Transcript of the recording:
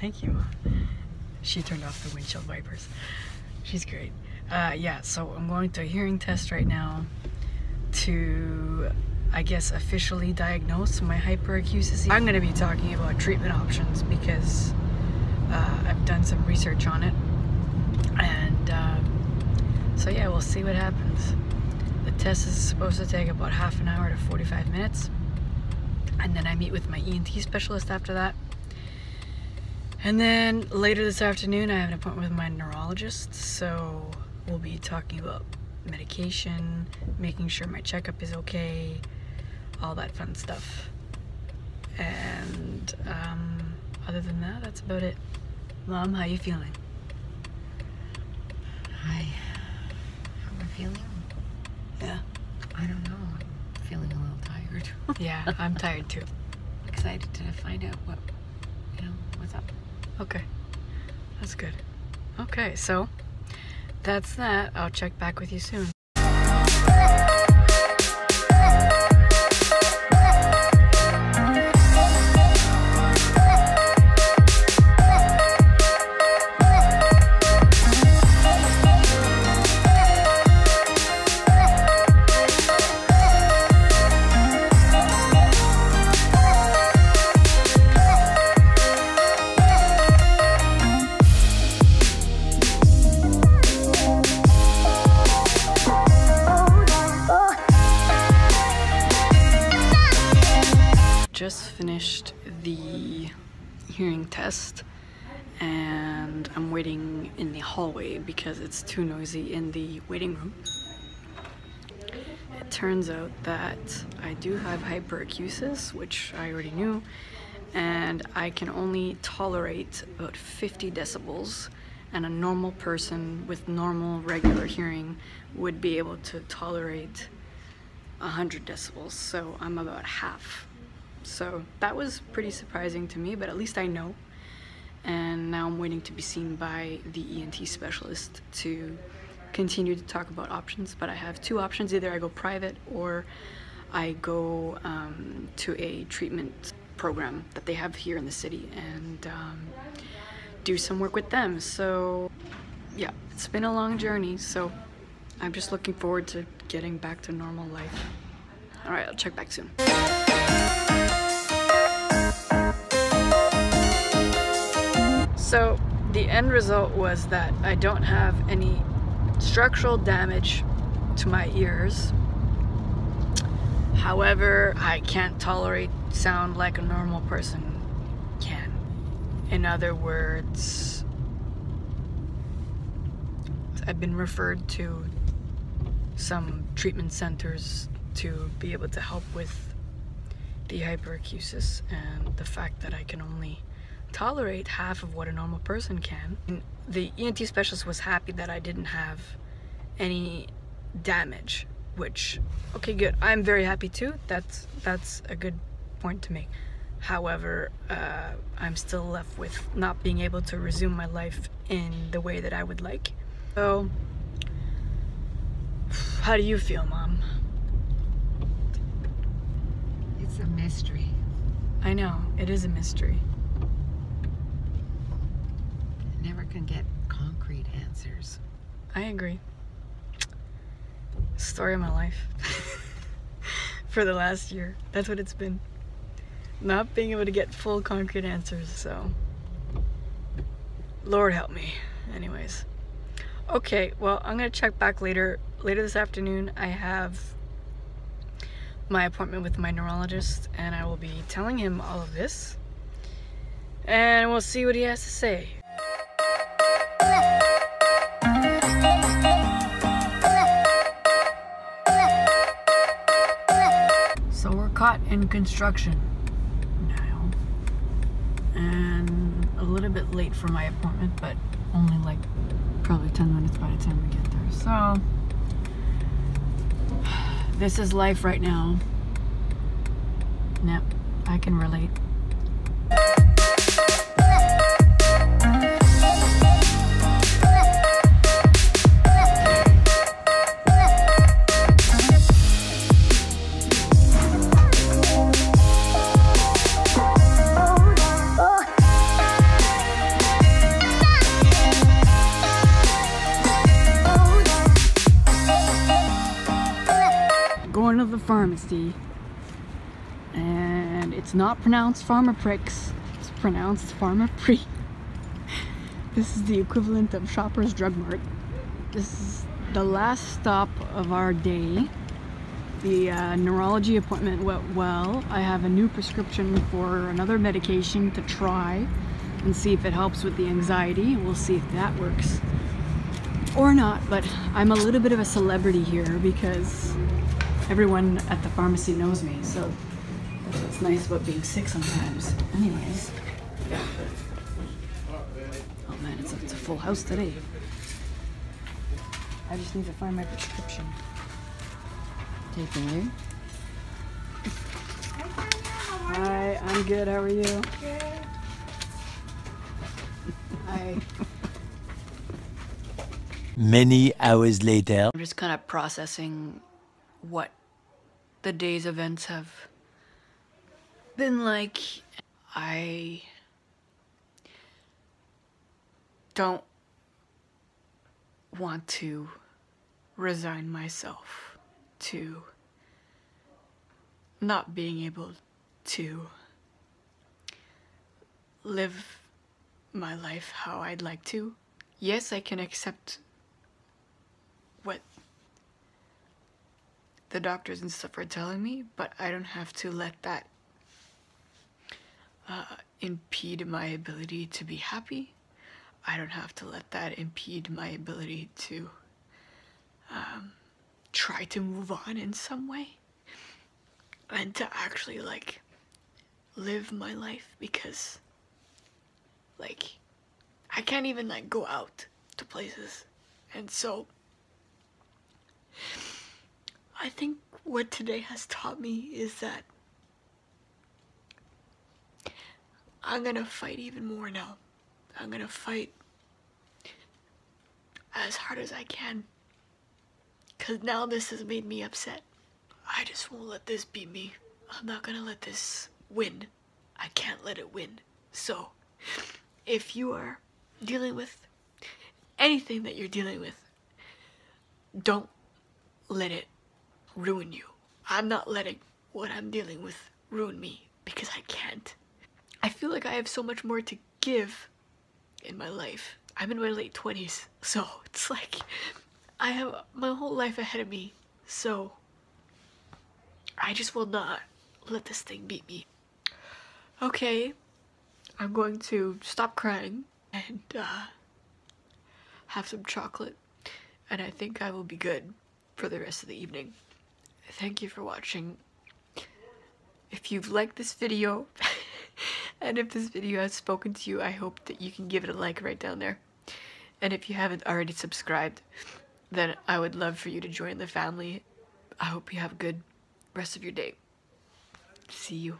Thank you, She turned off the windshield wipers. She's great. Uh, yeah, so I'm going to a hearing test right now to, I guess, officially diagnose my hyperacusis. I'm going to be talking about treatment options because uh, I've done some research on it. And uh, so, yeah, we'll see what happens. The test is supposed to take about half an hour to 45 minutes. And then I meet with my ENT specialist after that. And then later this afternoon, I have an appointment with my neurologist. So we'll be talking about medication, making sure my checkup is okay, all that fun stuff. And um, other than that, that's about it. Mom, how you feeling? Hi. How am I feeling? Yeah. I don't know. I'm feeling a little tired. Yeah, I'm tired too. Excited to find out what, you know, what's up. Okay. That's good. Okay, so that's that. I'll check back with you soon. Hearing test and I'm waiting in the hallway because it's too noisy in the waiting room. It turns out that I do have hyperacusis, which I already knew, and I can only tolerate about 50 decibels and a normal person with normal regular hearing would be able to tolerate 100 decibels, so I'm about half so that was pretty surprising to me, but at least I know. And now I'm waiting to be seen by the ENT specialist to continue to talk about options. But I have two options either I go private or I go um, to a treatment program that they have here in the city and um, do some work with them. So, yeah, it's been a long journey. So, I'm just looking forward to getting back to normal life. All right, I'll check back soon. So the end result was that I don't have any structural damage to my ears. However, I can't tolerate sound like a normal person can. In other words, I've been referred to some treatment centers to be able to help with the hyperacusis and the fact that I can only tolerate half of what a normal person can. And the ENT specialist was happy that I didn't have any damage, which, okay, good. I'm very happy too. That's, that's a good point to make. However, uh, I'm still left with not being able to resume my life in the way that I would like. So, how do you feel, Mom? It's a mystery. I know, it is a mystery. Can get concrete answers. I agree. Story of my life. For the last year. That's what it's been. Not being able to get full concrete answers, so. Lord help me. Anyways. Okay, well, I'm gonna check back later. Later this afternoon, I have my appointment with my neurologist, and I will be telling him all of this. And we'll see what he has to say. In construction now. And a little bit late for my appointment, but only like probably 10 minutes by the time we get there. So this is life right now. Yep, I can relate. Front of the pharmacy and it's not pronounced Farmer Pricks, it's pronounced Farmer Pre. this is the equivalent of Shoppers Drug Mart. This is the last stop of our day. The uh, neurology appointment went well. I have a new prescription for another medication to try and see if it helps with the anxiety. We'll see if that works or not, but I'm a little bit of a celebrity here because everyone at the pharmacy knows me, so that's what's nice about being sick sometimes. Anyways. Oh man, it's a, it's a full house today. I just need to find my prescription. Taking you. Hi, I'm good. How are you? Good. Hi. Many hours later. I'm just kind of processing what the day's events have been like. I don't want to resign myself to not being able to live my life how I'd like to. Yes, I can accept what the doctors and stuff are telling me, but I don't have to let that uh, impede my ability to be happy. I don't have to let that impede my ability to um, try to move on in some way and to actually like live my life because like I can't even like go out to places and so I think what today has taught me is that I'm gonna fight even more now. I'm gonna fight as hard as I can. Cause now this has made me upset. I just won't let this beat me. I'm not gonna let this win. I can't let it win. So, if you are dealing with anything that you're dealing with, don't let it ruin you. I'm not letting what I'm dealing with ruin me because I can't. I feel like I have so much more to give in my life. I'm in my late 20s, so it's like I have my whole life ahead of me. So I just will not let this thing beat me. Okay, I'm going to stop crying and uh, have some chocolate, and I think I will be good for the rest of the evening. Thank you for watching. If you've liked this video, and if this video has spoken to you, I hope that you can give it a like right down there. And if you haven't already subscribed, then I would love for you to join the family. I hope you have a good rest of your day. See you.